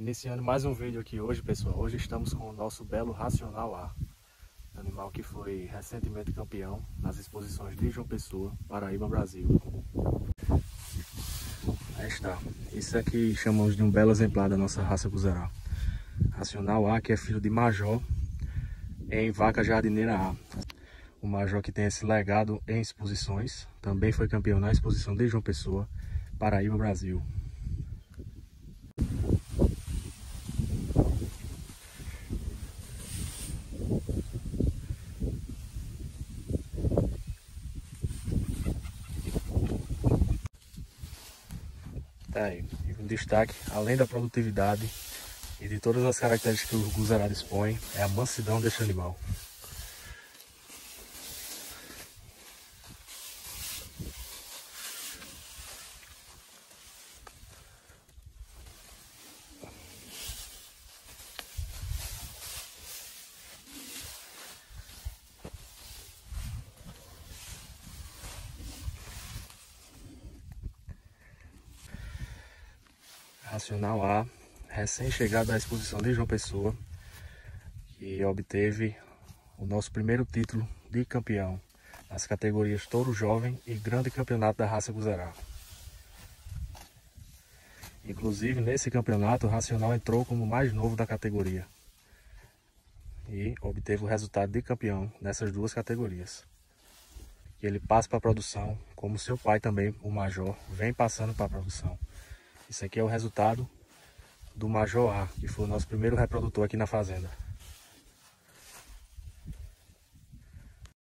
Iniciando mais um vídeo aqui hoje, pessoal. Hoje estamos com o nosso belo Racional A. Animal que foi recentemente campeão nas exposições de João Pessoa, Paraíba, Brasil. Aí está. Isso aqui chamamos de um belo exemplar da nossa raça Guzerá. Racional A, que é filho de Major em Vaca Jardineira A. O Major que tem esse legado em exposições. Também foi campeão na exposição de João Pessoa, Paraíba, Brasil. Tá aí, um destaque, além da produtividade e de todas as características que o Guzará dispõe, é a mansidão deste animal. Racional A, recém-chegado à exposição de João Pessoa, que obteve o nosso primeiro título de campeão nas categorias Touro Jovem e Grande Campeonato da Raça Guzerá. Inclusive, nesse campeonato, o Racional entrou como mais novo da categoria e obteve o resultado de campeão nessas duas categorias. E ele passa para a produção, como seu pai também, o Major, vem passando para a produção. Isso aqui é o resultado do Major A, que foi o nosso primeiro reprodutor aqui na fazenda.